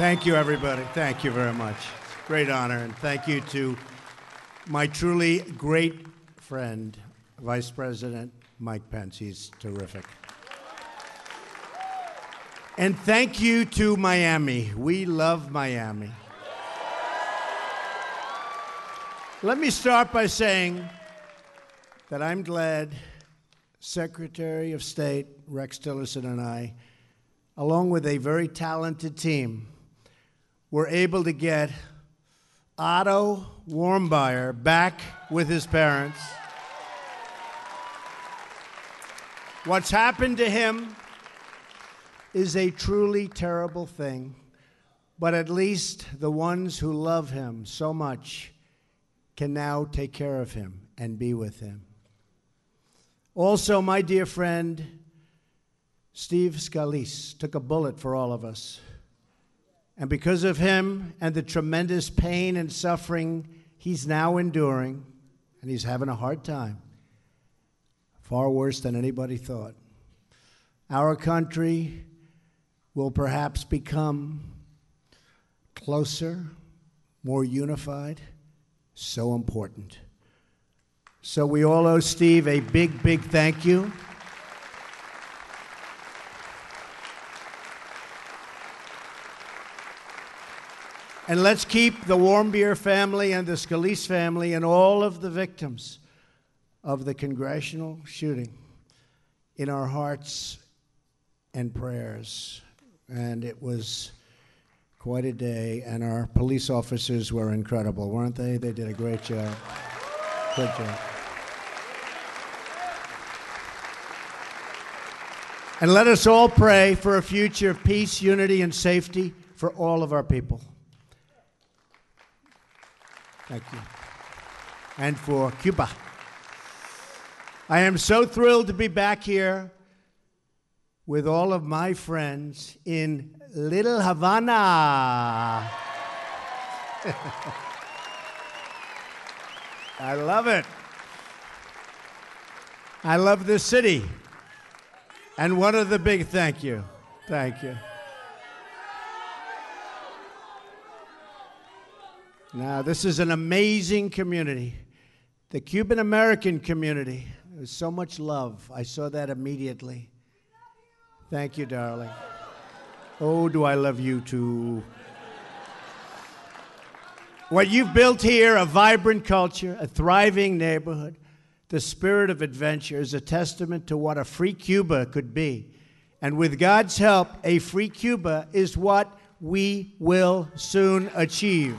Thank you, everybody. Thank you very much. Great honor. And thank you to my truly great friend, Vice President Mike Pence. He's terrific. And thank you to Miami. We love Miami. Let me start by saying that I'm glad Secretary of State Rex Tillerson and I, along with a very talented team, were able to get Otto Warmbier back with his parents. What's happened to him is a truly terrible thing, but at least the ones who love him so much can now take care of him and be with him. Also, my dear friend, Steve Scalise took a bullet for all of us. And because of him and the tremendous pain and suffering he's now enduring, and he's having a hard time, far worse than anybody thought, our country will perhaps become closer, more unified, so important. So we all owe Steve a big, big thank you. And let's keep the Warmbier family and the Scalise family and all of the victims of the congressional shooting in our hearts and prayers. And it was quite a day, and our police officers were incredible, weren't they? They did a great job. Good job. And let us all pray for a future of peace, unity, and safety for all of our people. Thank you. And for Cuba. I am so thrilled to be back here with all of my friends in Little Havana. I love it. I love this city. And one of the big thank you. Thank you. Now, this is an amazing community. The Cuban American community. There's so much love. I saw that immediately. Thank you, darling. Oh, do I love you too. What you've built here a vibrant culture, a thriving neighborhood, the spirit of adventure is a testament to what a free Cuba could be. And with God's help, a free Cuba is what we will soon achieve.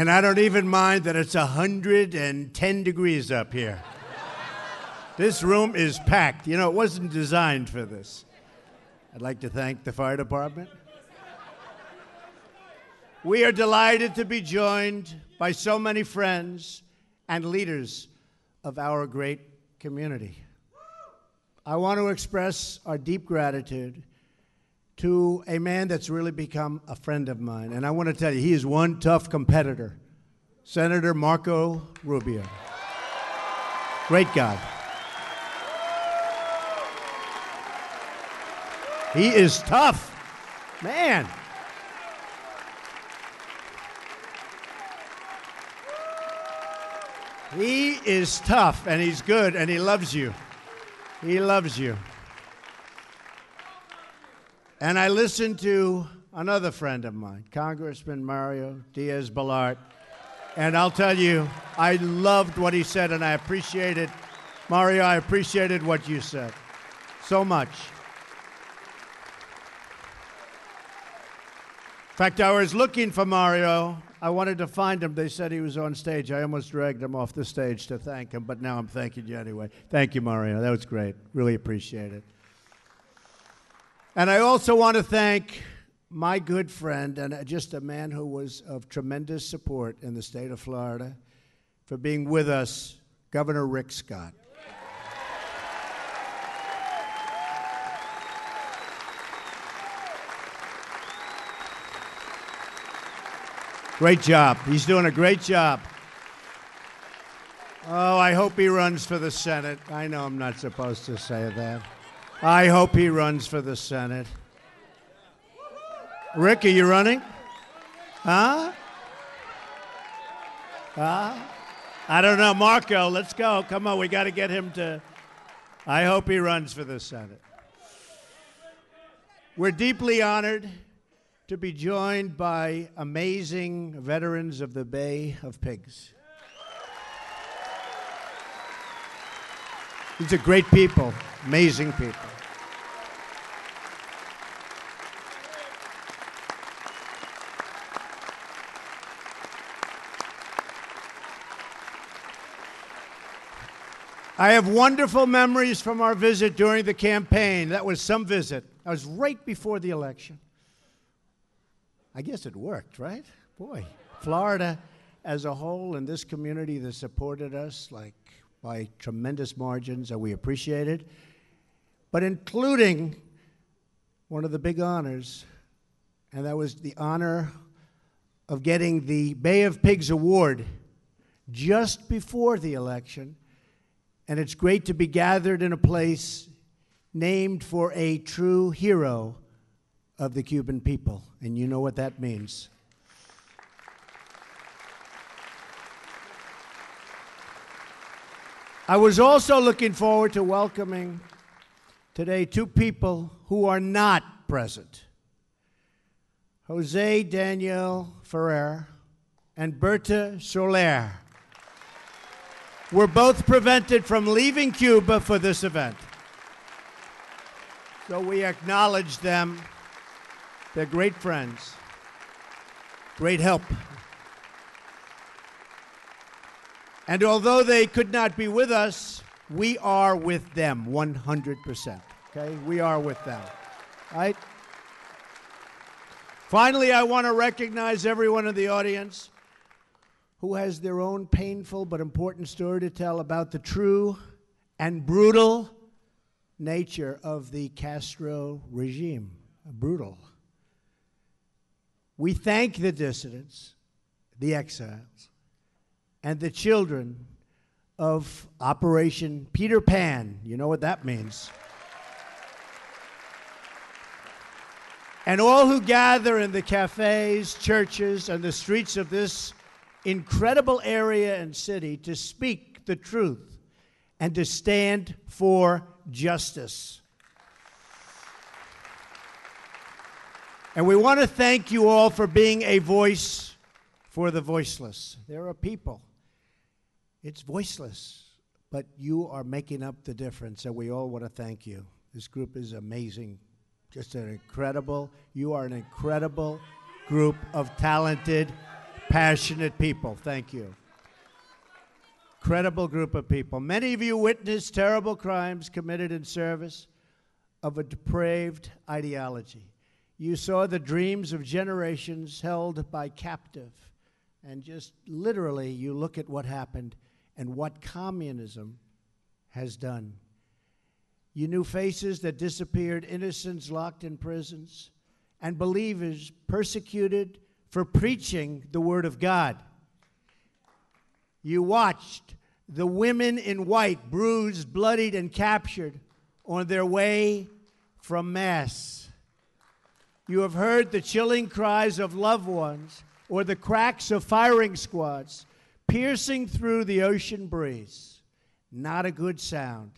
And I don't even mind that it's 110 degrees up here. this room is packed. You know, it wasn't designed for this. I'd like to thank the fire department. We are delighted to be joined by so many friends and leaders of our great community. I want to express our deep gratitude to a man that's really become a friend of mine. And I want to tell you, he is one tough competitor Senator Marco Rubio. Great guy. He is tough. Man. He is tough and he's good and he loves you. He loves you. And I listened to another friend of mine, Congressman Mario Diaz Balart. And I'll tell you, I loved what he said and I appreciated, Mario, I appreciated what you said so much. In fact, I was looking for Mario. I wanted to find him. They said he was on stage. I almost dragged him off the stage to thank him, but now I'm thanking you anyway. Thank you, Mario. That was great. Really appreciate it. And I also want to thank my good friend and just a man who was of tremendous support in the state of Florida for being with us, Governor Rick Scott. Great job. He's doing a great job. Oh, I hope he runs for the Senate. I know I'm not supposed to say that. I hope he runs for the Senate. Rick, are you running? Huh? Huh? I don't know. Marco, let's go. Come on, we got to get him to. I hope he runs for the Senate. We're deeply honored to be joined by amazing veterans of the Bay of Pigs. These are great people, amazing people. I have wonderful memories from our visit during the campaign. That was some visit. That was right before the election. I guess it worked, right? Boy, Florida as a whole and this community that supported us like by tremendous margins, and we appreciate it. But including one of the big honors, and that was the honor of getting the Bay of Pigs Award just before the election. And it's great to be gathered in a place named for a true hero of the Cuban people. And you know what that means. I was also looking forward to welcoming today two people who are not present Jose Daniel Ferrer and Berta Soler were both prevented from leaving Cuba for this event. So we acknowledge them they're great friends, great help. And although they could not be with us, we are with them 100%. Okay? We are with them. Right? Finally, I want to recognize everyone in the audience who has their own painful but important story to tell about the true and brutal nature of the Castro regime. Brutal. We thank the dissidents, the exiles, and the children of Operation Peter Pan. You know what that means. and all who gather in the cafes, churches, and the streets of this incredible area and city to speak the truth and to stand for justice. And we want to thank you all for being a voice for the voiceless. There are people, it's voiceless, but you are making up the difference, and we all want to thank you. This group is amazing, just an incredible, you are an incredible group of talented, passionate people. Thank you. Incredible group of people. Many of you witnessed terrible crimes committed in service of a depraved ideology. You saw the dreams of generations held by captive. And just literally, you look at what happened and what communism has done. You knew faces that disappeared, innocents locked in prisons, and believers persecuted for preaching the Word of God. You watched the women in white, bruised, bloodied, and captured on their way from Mass. You have heard the chilling cries of loved ones or the cracks of firing squads piercing through the ocean breeze. Not a good sound.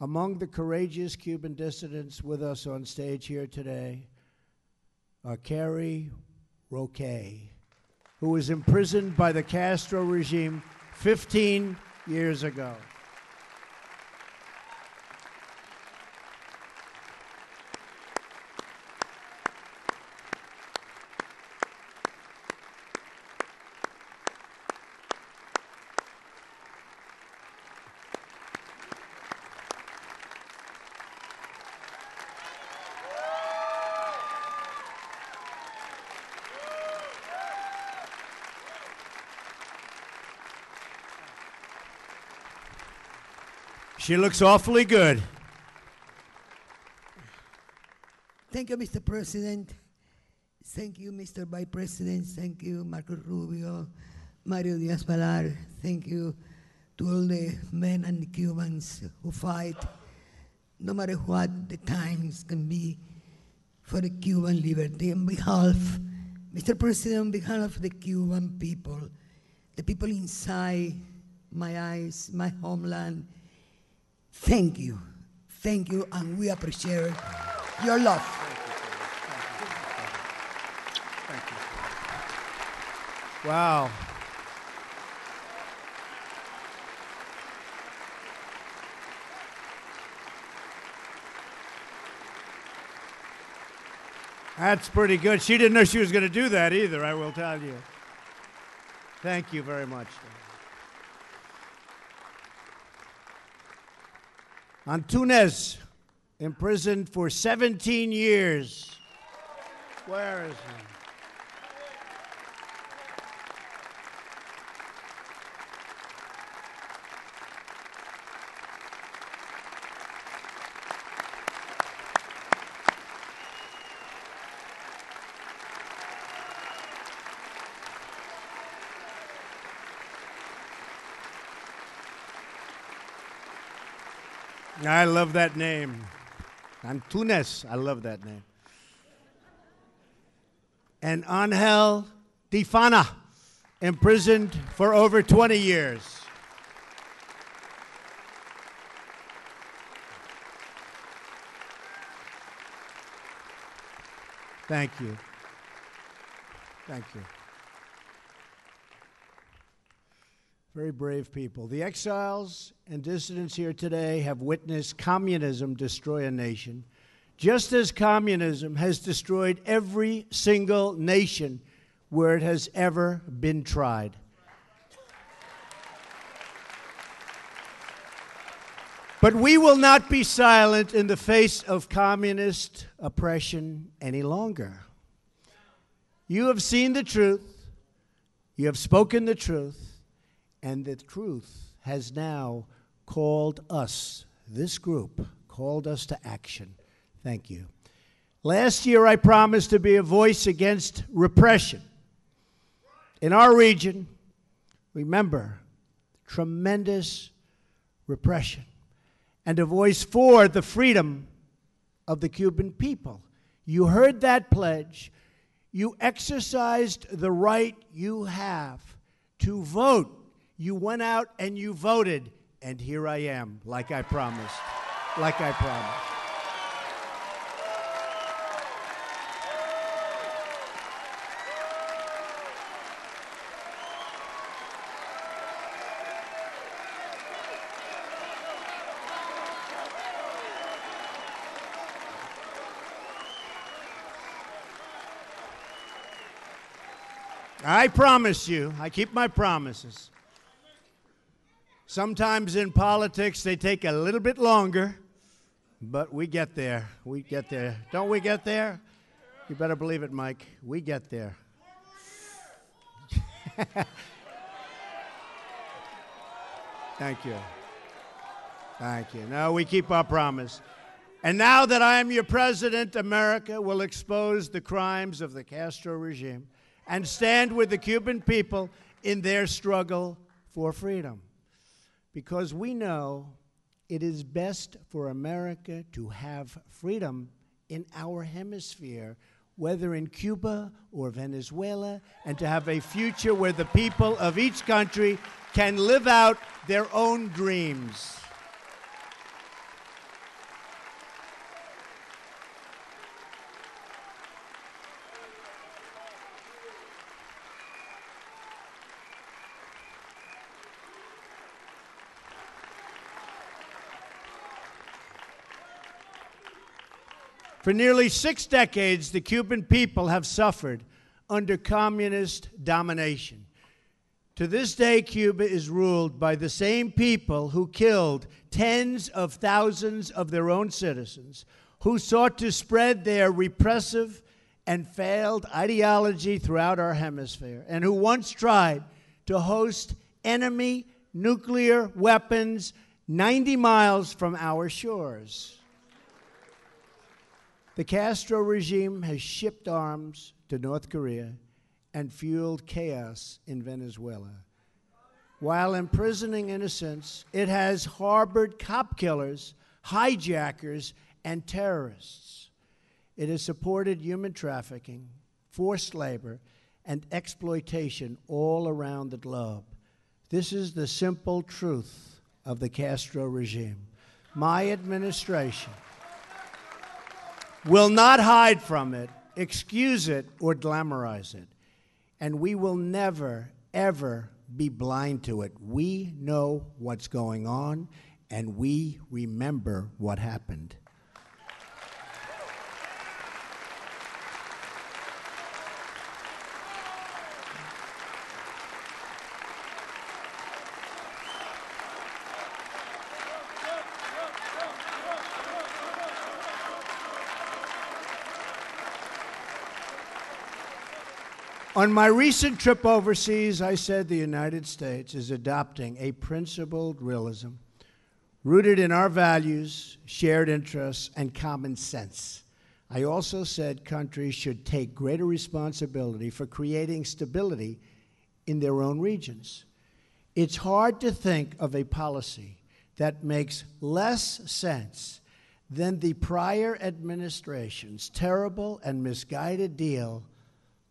Among the courageous Cuban dissidents with us on stage here today are Cary Roque, who was imprisoned by the Castro regime 15 years ago. She looks awfully good. Thank you, Mr. President. Thank you, Mr. Vice President. Thank you, Marco Rubio, Mario Diaz Balart. Thank you to all the men and the Cubans who fight, no matter what the times can be, for the Cuban liberty. On behalf, Mr. President, on behalf of the Cuban people, the people inside my eyes, my homeland, thank you. Thank you, and we appreciate your love. Thank you. Wow. That's pretty good. She didn't know she was going to do that either, I will tell you. Thank you very much. Antunez, imprisoned for 17 years. Where is he? I love that name. Antunez. I love that name. And Angel De Fana, imprisoned for over 20 years. Thank you. Thank you. Very brave people. The exiles and dissidents here today have witnessed communism destroy a nation, just as communism has destroyed every single nation where it has ever been tried. But we will not be silent in the face of communist oppression any longer. You have seen the truth, you have spoken the truth and the truth has now called us, this group, called us to action. Thank you. Last year, I promised to be a voice against repression. In our region, remember, tremendous repression, and a voice for the freedom of the Cuban people. You heard that pledge. You exercised the right you have to vote you went out and you voted, and here I am, like I promised. Like I promised. I promise you, I keep my promises. Sometimes in politics, they take a little bit longer, but we get there. We get there. Don't we get there? You better believe it, Mike. We get there. Thank you. Thank you. No, we keep our promise. And now that I am your president, America will expose the crimes of the Castro regime and stand with the Cuban people in their struggle for freedom because we know it is best for America to have freedom in our hemisphere, whether in Cuba or Venezuela, and to have a future where the people of each country can live out their own dreams. For nearly six decades, the Cuban people have suffered under communist domination. To this day, Cuba is ruled by the same people who killed tens of thousands of their own citizens, who sought to spread their repressive and failed ideology throughout our hemisphere, and who once tried to host enemy nuclear weapons 90 miles from our shores. The Castro regime has shipped arms to North Korea and fueled chaos in Venezuela. While imprisoning innocents, it has harbored cop killers, hijackers, and terrorists. It has supported human trafficking, forced labor, and exploitation all around the globe. This is the simple truth of the Castro regime. My administration will not hide from it, excuse it, or glamorize it. And we will never, ever be blind to it. We know what's going on, and we remember what happened. On my recent trip overseas, I said the United States is adopting a principled realism rooted in our values, shared interests, and common sense. I also said countries should take greater responsibility for creating stability in their own regions. It's hard to think of a policy that makes less sense than the prior administration's terrible and misguided deal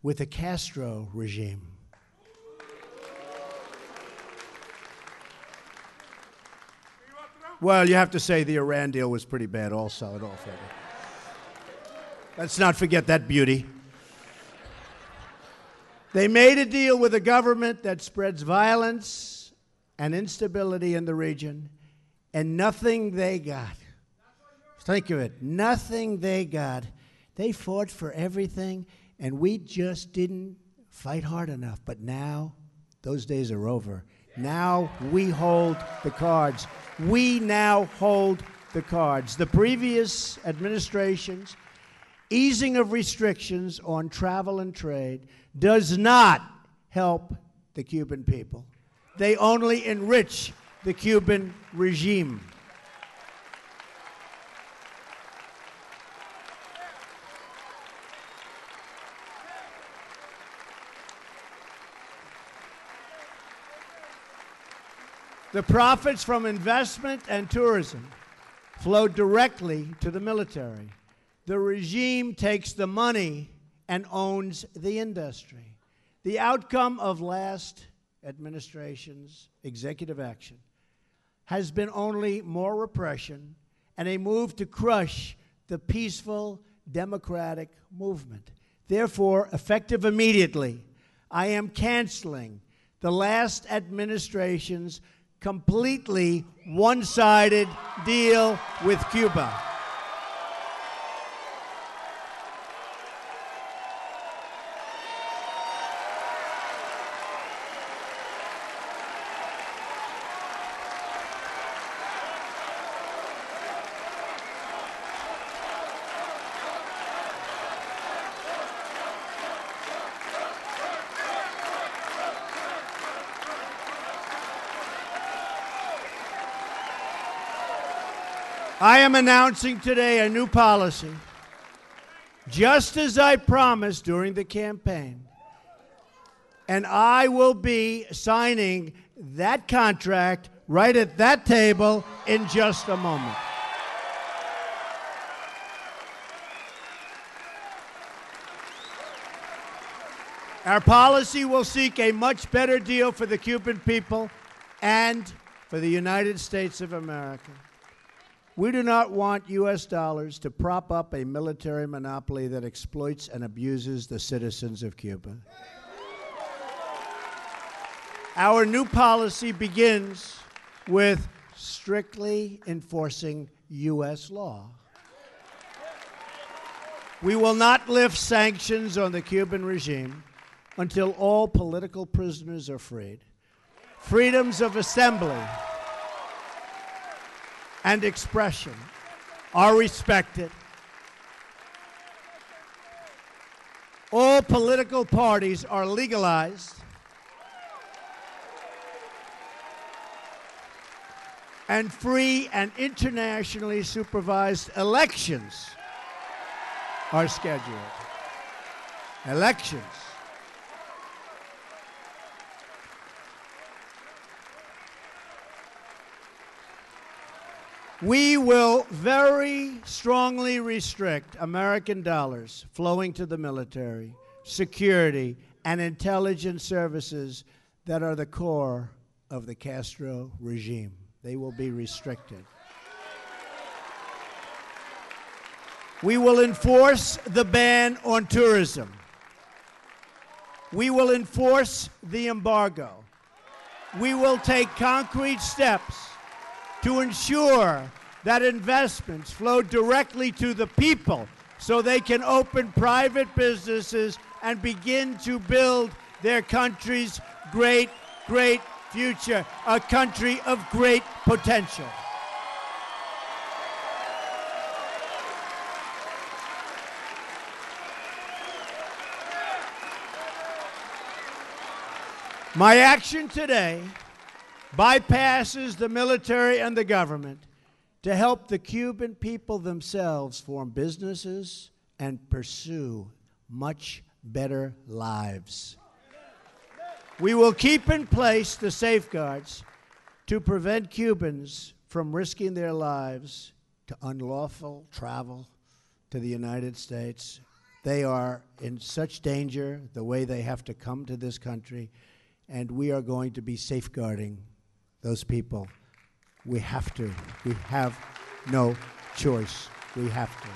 with the Castro regime. Well, you have to say the Iran deal was pretty bad, also, at all. Let's not forget that beauty. They made a deal with a government that spreads violence and instability in the region, and nothing they got. Think of it nothing they got. They fought for everything and we just didn't fight hard enough. But now, those days are over. Now we hold the cards. We now hold the cards. The previous administration's easing of restrictions on travel and trade does not help the Cuban people. They only enrich the Cuban regime. The profits from investment and tourism flow directly to the military. The regime takes the money and owns the industry. The outcome of last administration's executive action has been only more repression and a move to crush the peaceful democratic movement. Therefore, effective immediately, I am canceling the last administration's completely one sided deal with Cuba. I am announcing today a new policy, just as I promised during the campaign. And I will be signing that contract right at that table in just a moment. Our policy will seek a much better deal for the Cuban people and for the United States of America. We do not want U.S. dollars to prop up a military monopoly that exploits and abuses the citizens of Cuba. Our new policy begins with strictly enforcing U.S. law. We will not lift sanctions on the Cuban regime until all political prisoners are freed. Freedoms of assembly and expression are respected. All political parties are legalized. and free and internationally supervised elections are scheduled. Elections. We will very strongly restrict American dollars flowing to the military, security, and intelligence services that are the core of the Castro regime. They will be restricted. We will enforce the ban on tourism. We will enforce the embargo. We will take concrete steps to ensure that investments flow directly to the people so they can open private businesses and begin to build their country's great, great future, a country of great potential. My action today bypasses the military and the government to help the Cuban people themselves form businesses and pursue much better lives. We will keep in place the safeguards to prevent Cubans from risking their lives to unlawful travel to the United States. They are in such danger the way they have to come to this country, and we are going to be safeguarding those people. We have to. We have no choice. We have to.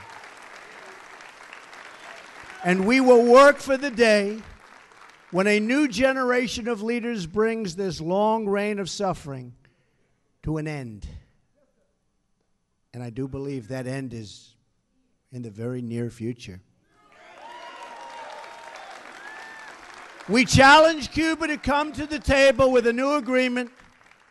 And we will work for the day when a new generation of leaders brings this long reign of suffering to an end. And I do believe that end is in the very near future. We challenge Cuba to come to the table with a new agreement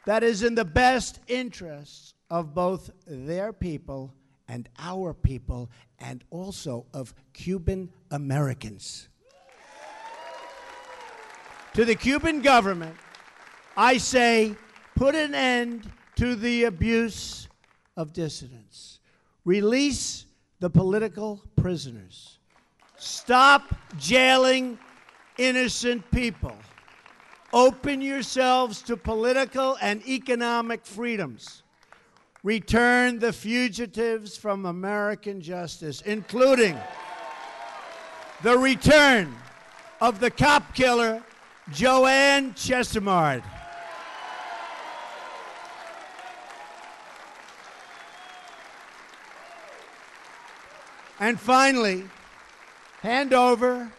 that is in the best interests of both their people and our people, and also of Cuban Americans. To the Cuban government, I say put an end to the abuse of dissidents, release the political prisoners, stop jailing innocent people. Open yourselves to political and economic freedoms. Return the fugitives from American justice, including the return of the cop killer, Joanne Chesimard. And finally, hand over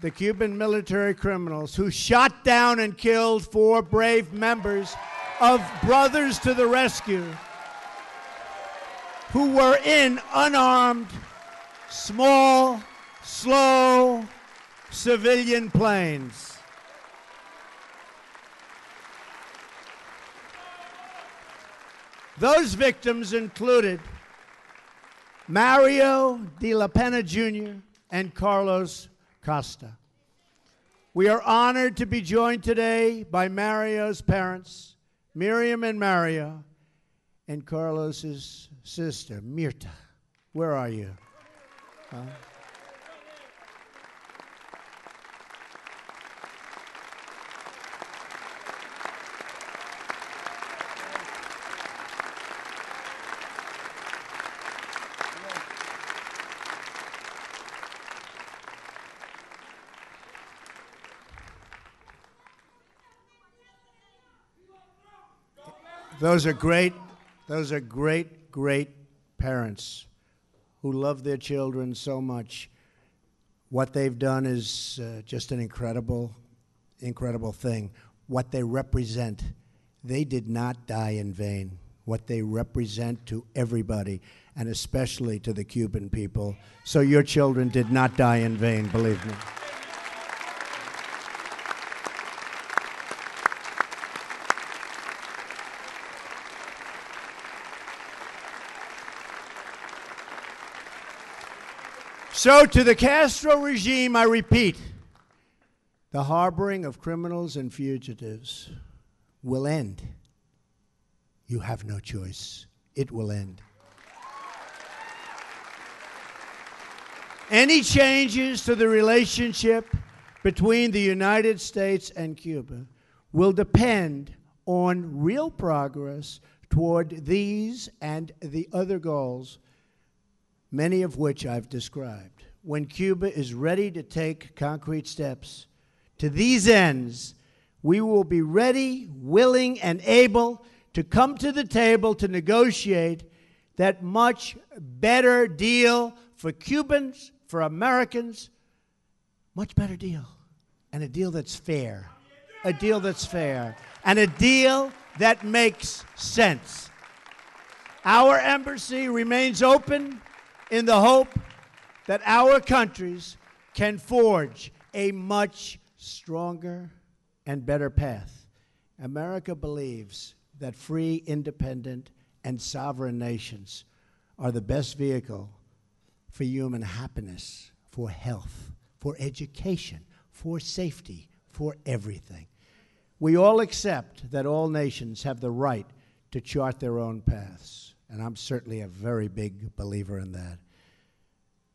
the Cuban military criminals who shot down and killed four brave members of Brothers to the Rescue who were in unarmed, small, slow civilian planes. Those victims included Mario de la Pena Jr. and Carlos Costa. We are honored to be joined today by Mario's parents, Miriam and Mario, and Carlos's sister, Mirta. Where are you? Huh? Those are great, those are great, great parents who love their children so much. What they've done is uh, just an incredible, incredible thing. What they represent, they did not die in vain. What they represent to everybody, and especially to the Cuban people. So your children did not die in vain, believe me. So, to the Castro regime, I repeat the harboring of criminals and fugitives will end. You have no choice. It will end. Any changes to the relationship between the United States and Cuba will depend on real progress toward these and the other goals, many of which I've described. When Cuba is ready to take concrete steps to these ends, we will be ready, willing, and able to come to the table to negotiate that much better deal for Cubans, for Americans, much better deal. And a deal that's fair. A deal that's fair. And a deal that makes sense. Our embassy remains open in the hope that our countries can forge a much stronger and better path. America believes that free, independent, and sovereign nations are the best vehicle for human happiness, for health, for education, for safety, for everything. We all accept that all nations have the right to chart their own paths, and I'm certainly a very big believer in that.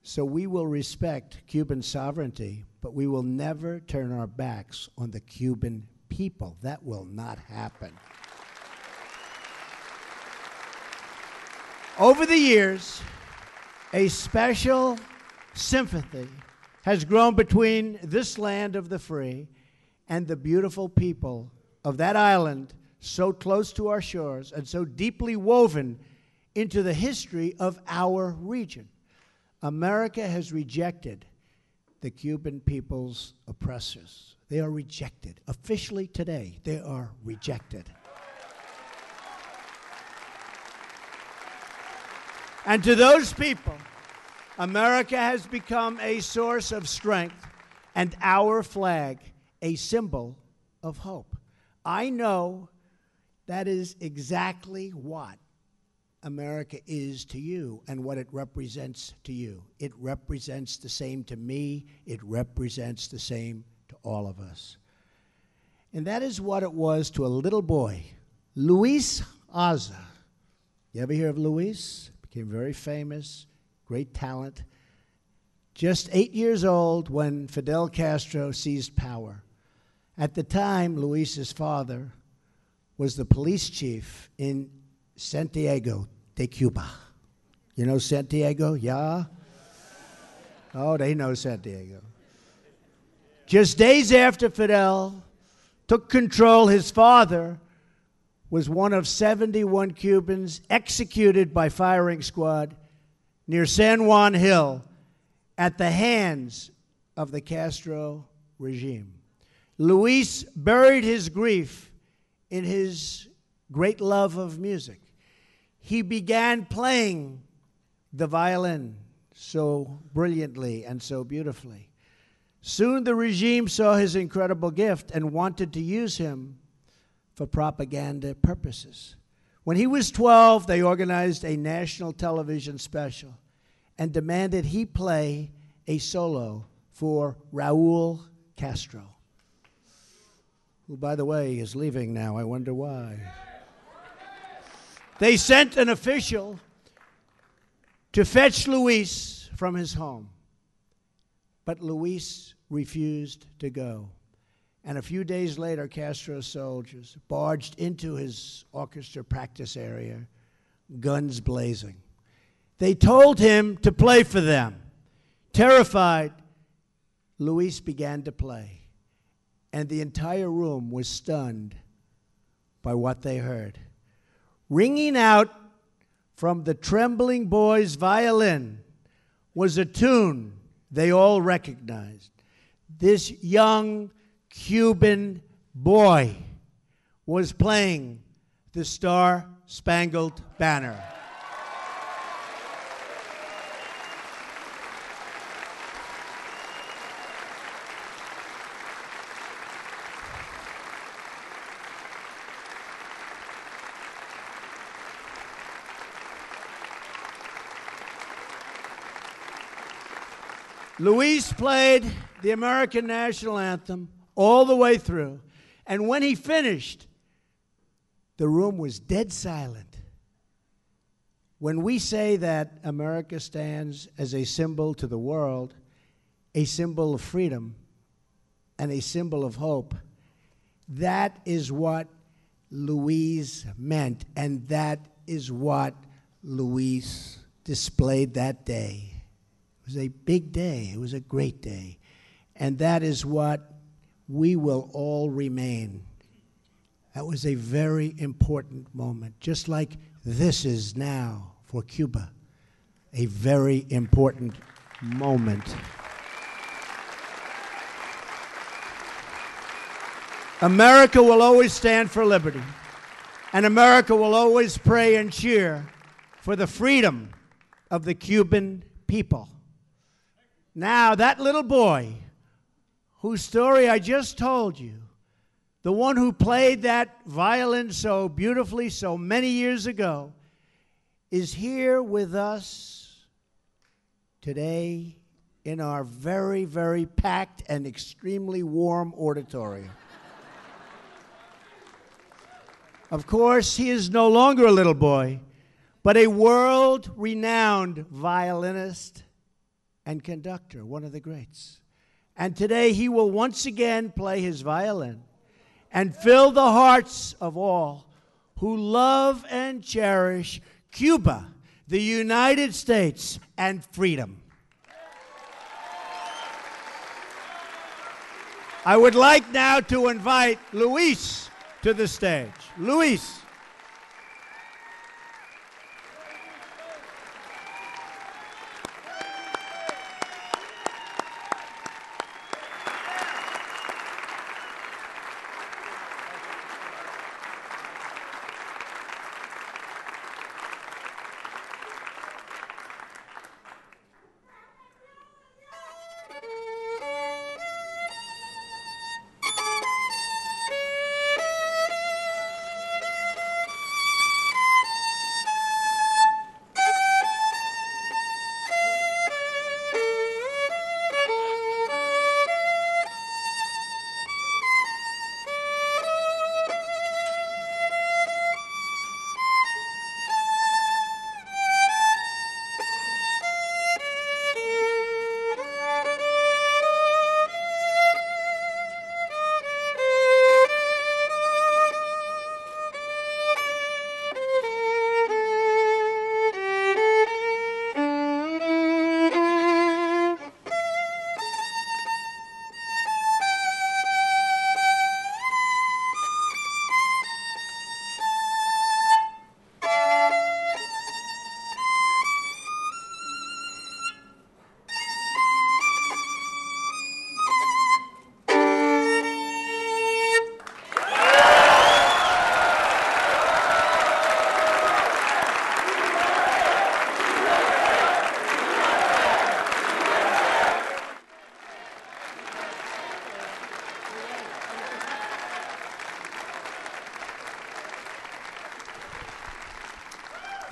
So we will respect Cuban sovereignty, but we will never turn our backs on the Cuban people. That will not happen. Over the years, a special sympathy has grown between this land of the free and the beautiful people of that island so close to our shores and so deeply woven into the history of our region. America has rejected the Cuban people's oppressors. They are rejected. Officially today, they are rejected. And to those people, America has become a source of strength and our flag a symbol of hope. I know that is exactly what America is to you and what it represents to you. It represents the same to me, it represents the same to all of us. And that is what it was to a little boy, Luis Haza. You ever hear of Luis? Became very famous, great talent. Just eight years old when Fidel Castro seized power. At the time, Luis's father was the police chief in Santiago de Cuba. You know Santiago? Yeah? Oh, they know Santiago. Just days after Fidel took control, his father was one of 71 Cubans executed by firing squad near San Juan Hill at the hands of the Castro regime. Luis buried his grief in his great love of music. He began playing the violin so brilliantly and so beautifully. Soon the regime saw his incredible gift and wanted to use him for propaganda purposes. When he was 12, they organized a national television special and demanded he play a solo for Raul Castro, who, by the way, is leaving now. I wonder why. They sent an official to fetch Luis from his home, but Luis refused to go. And a few days later, Castro's soldiers barged into his orchestra practice area, guns blazing. They told him to play for them. Terrified, Luis began to play, and the entire room was stunned by what they heard. Ringing out from the trembling boy's violin was a tune they all recognized. This young Cuban boy was playing the Star Spangled Banner. Luis played the American national anthem all the way through. And when he finished, the room was dead silent. When we say that America stands as a symbol to the world, a symbol of freedom, and a symbol of hope, that is what Luis meant, and that is what Luis displayed that day. It was a big day, it was a great day, and that is what we will all remain. That was a very important moment, just like this is now for Cuba, a very important moment. America will always stand for liberty, and America will always pray and cheer for the freedom of the Cuban people. Now, that little boy whose story I just told you, the one who played that violin so beautifully so many years ago, is here with us today in our very, very packed and extremely warm auditorium. Of course, he is no longer a little boy, but a world renowned violinist and conductor, one of the greats. And today he will once again play his violin and fill the hearts of all who love and cherish Cuba, the United States, and freedom. I would like now to invite Luis to the stage. Luis.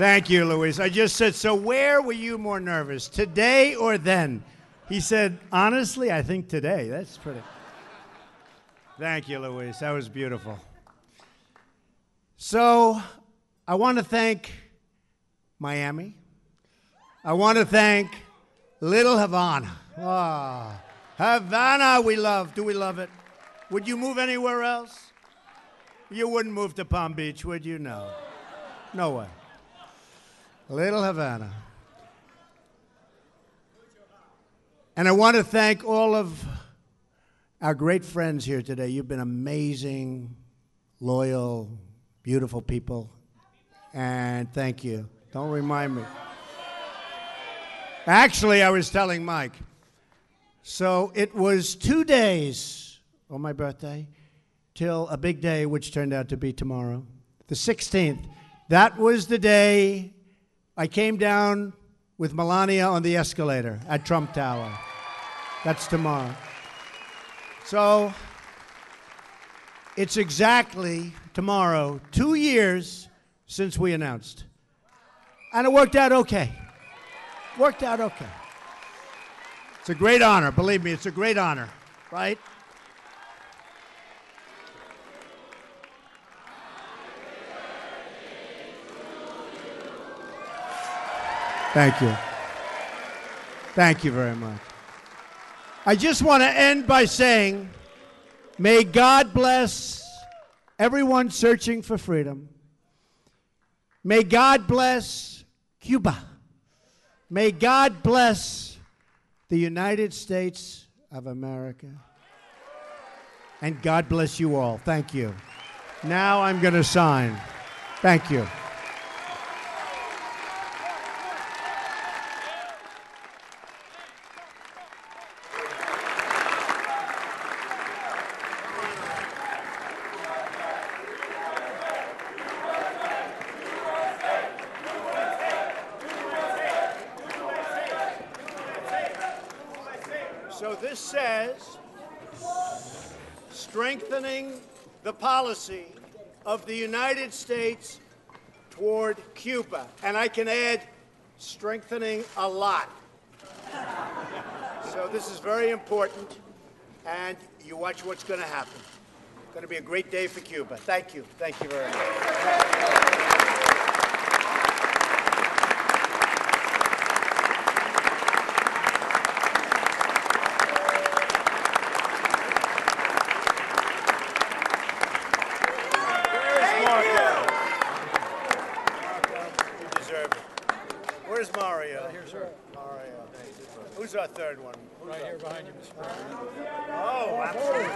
Thank you, Luis. I just said, so where were you more nervous, today or then? He said, honestly, I think today. That's pretty. Thank you, Luis. That was beautiful. So, I want to thank Miami. I want to thank Little Havana. Ah, Havana, we love. Do we love it? Would you move anywhere else? You wouldn't move to Palm Beach, would you? No. No way. Little Havana. And I want to thank all of our great friends here today. You've been amazing, loyal, beautiful people. And thank you. Don't remind me. Actually, I was telling Mike. So it was two days on my birthday till a big day, which turned out to be tomorrow, the 16th. That was the day I came down with Melania on the escalator at Trump Tower. That's tomorrow. So it's exactly tomorrow, two years since we announced. And it worked out okay. Worked out okay. It's a great honor. Believe me, it's a great honor, right? Thank you. Thank you very much. I just want to end by saying, may God bless everyone searching for freedom. May God bless Cuba. May God bless the United States of America. And God bless you all. Thank you. Now I'm going to sign. Thank you. So this says strengthening the policy of the United States toward Cuba. And I can add strengthening a lot. So this is very important, and you watch what's going to happen. It's going to be a great day for Cuba. Thank you. Thank you very much. Where's Marco? Marco, you deserve it. Where's Mario? Here, sir. Mario. Who's our third one? Right here behind you, Mr. President. Oh, absolutely.